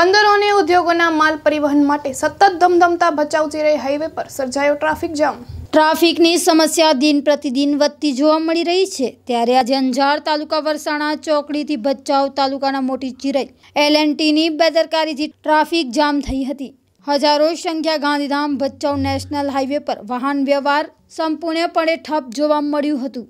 બંદરો અને ઉદ્યોગોના માલ પરિવહન માટે સતત ધમધમતા ભચાઉ ચિરાઈ હાઈવે પર સર્જાયો ટ્રાફિક જામ ટ્રાફિકની સમસ્યા દિન પ્રતિદિન વધતી જોવા મળી રહી છે. ત્યારે આજે અંજાર તાલુકા વરસાણા ચોકડીથી ભચાઉ તાલુકાના મોટી ચિરાઈ એલએનટીની બેદરકારીથી ટ્રાફિક જામ થઈ હતી. હજારો સંખ્યા ગાંધીધામ ભચાઉ નેશનલ હાઈવે પર વાહન વ્યવહાર સંપૂર્ણપણે ઠપ જોવા મળ્યું હતું.